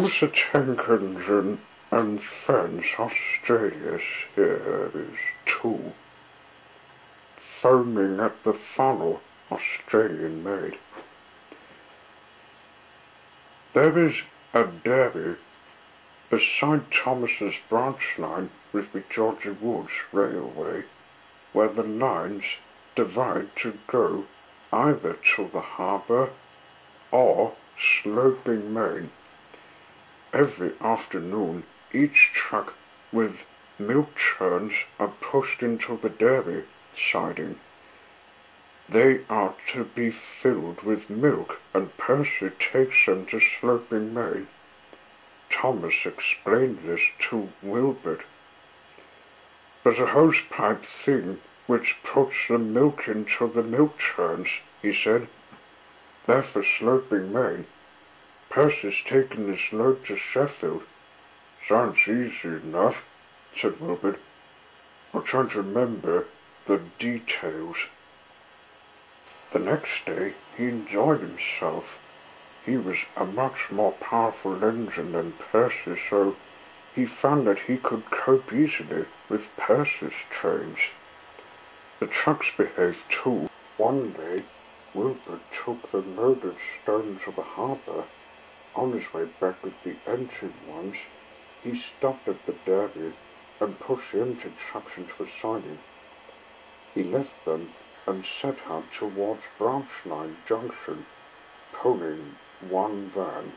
Thomas the and Friends Australia Series 2 Foaming at the Funnel Australian made. There is a derby beside Thomas's branch line with the Georgia Woods Railway where the lines divide to go either to the harbour or sloping main. Every afternoon each truck with milk churns are pushed into the derby siding. They are to be filled with milk and Percy takes them to Sloping Main. Thomas explained this to Wilbert. There's a hosepipe thing which puts the milk into the milk churns, he said. They're for Sloping Main. Percy's taken this load to Sheffield. Sounds easy enough, said Wilbert. I'm trying to remember the details. The next day he enjoyed himself. He was a much more powerful engine than Percy, so he found that he could cope easily with Percy's trains. The trucks behaved too. One day, Wilbert took the loaded stones to the harbour. On his way back with the engine ones, he stopped at the derby and pushed the empty trucks into a siding. He left them and set out towards Branch Line Junction, pulling one van.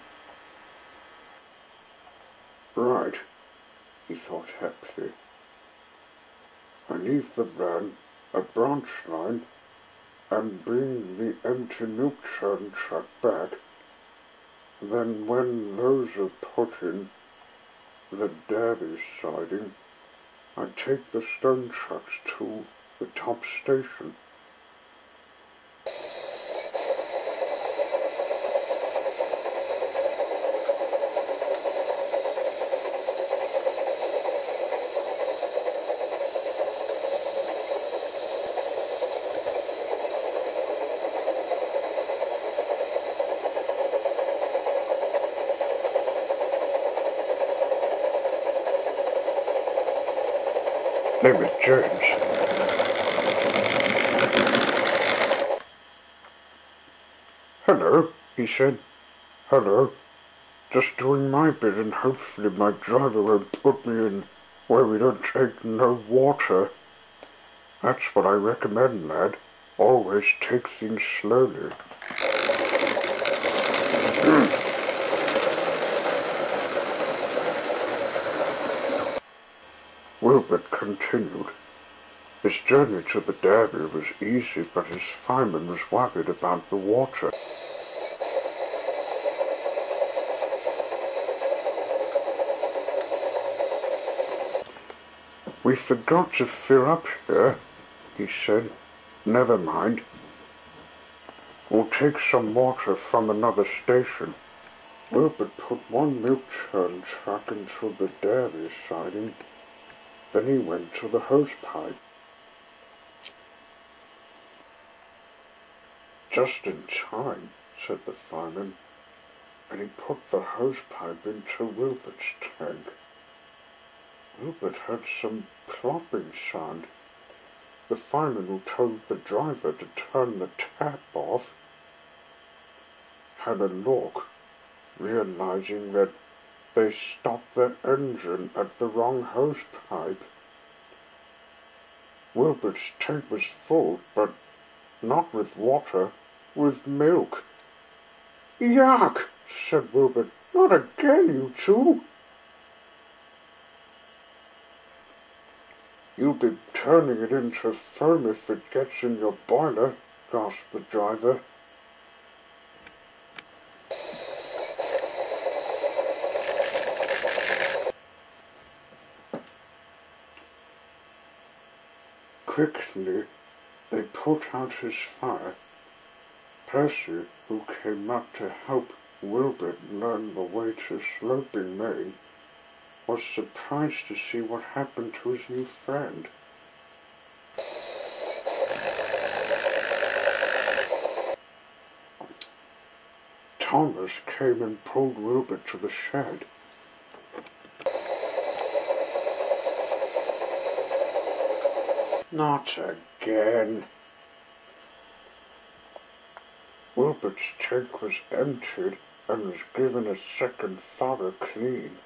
Right, he thought happily. I leave the van at Branch Line and bring the empty milk truck back. Then when those are put in the Derby siding, I take the stone trucks to the top station. David James. Hello, he said. Hello. Just doing my bit and hopefully my driver won't put me in where we don't take no water. That's what I recommend, lad. Always take things slowly. Wilbert continued. His journey to the Derby was easy, but his fireman was worried about the water. We forgot to fill up here, he said. Never mind. We'll take some water from another station. Wilbert put one milk churn truck into the Derby siding. Then he went to the hosepipe. Just in time, said the fireman, and he put the hosepipe into Wilbert's tank. Wilbert heard some plopping sound. The fireman told the driver to turn the tap off had a look, realizing that they stopped their engine at the wrong hosepipe. Wilbert's tank was full, but not with water, with milk. Yuck, said Wilbert. Not again, you two. You'll be turning it into foam if it gets in your boiler, gasped the driver. Quickly, they put out his fire. Percy, who came up to help Wilbert learn the way to Sloping Main, was surprised to see what happened to his new friend. Thomas came and pulled Wilbert to the shed. Not again. Wilbert's tank was emptied and was given a second thorough clean.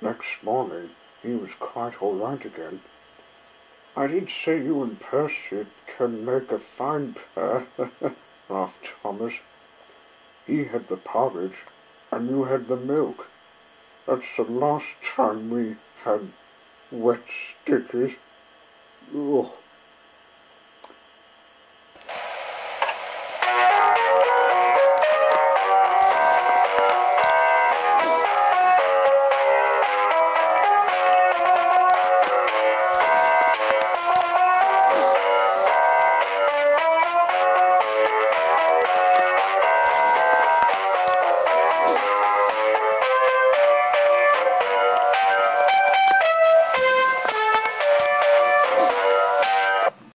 Next morning he was quite all right again. I did say you and Percy can make a fine pair, laughed Thomas. He had the porridge, and you had the milk. That's the last time we had wet stickies. Ugh.